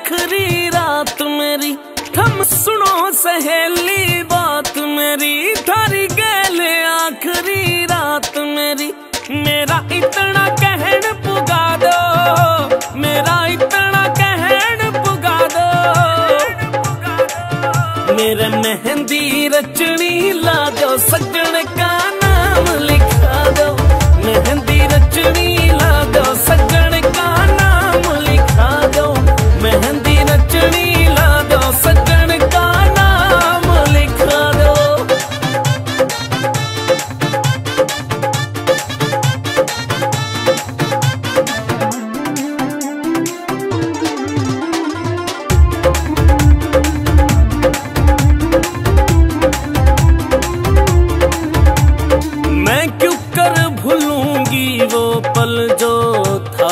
आखरी रात मेरी। थम सुनो सहेली बात मेरी। थारी गैले आखरी रात मेरी। मेरा इतना कहन पुगा दो। मेरा इतना कहन पुगा दो। मेरे मेहंदी रचना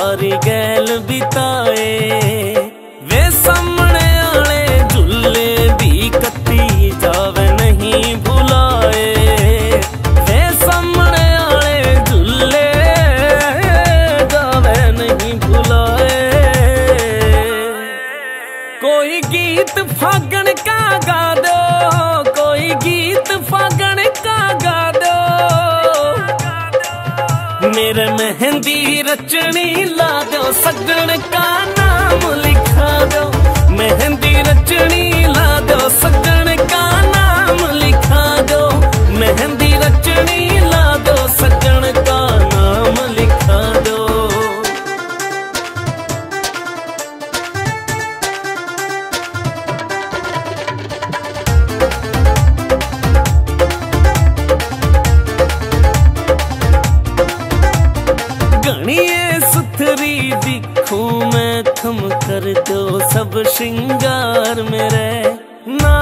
थारी गैल बिताए, वे सामने आले झूले भी कत्ती जावे नहीं भुलाए। वे सामने आले झूले जावे नहीं भुलाए। कोई गीत फागण मेरे मेहंदी रचनी ला दो सजन का गणिए सुथरी दिखूं मैं थम कर दो सब श्रृंगार मेरे। नाक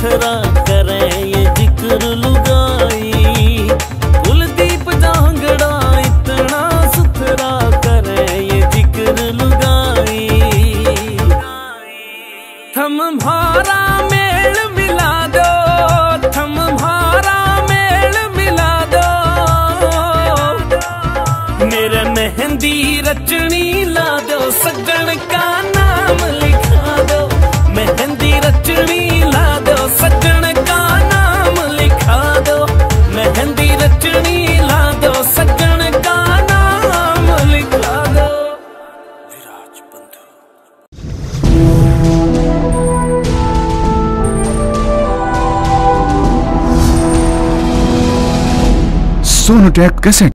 सुथरा करे ये ज़िक्र लुगाई। कुलदीप जांगड़ा इतना सुथरा करे ये ज़िक्र लुगाई। थम भारा मेल मिला दो, थम भारा मेल मिला दो। मेरे मेहंदी रचनी ला दो, सजन का नाम लिखा दो। मेहंदी रचनी रचनी ला दो सजन का नाम लिखा दो। विराज बंधु सोनोटेक कैसेट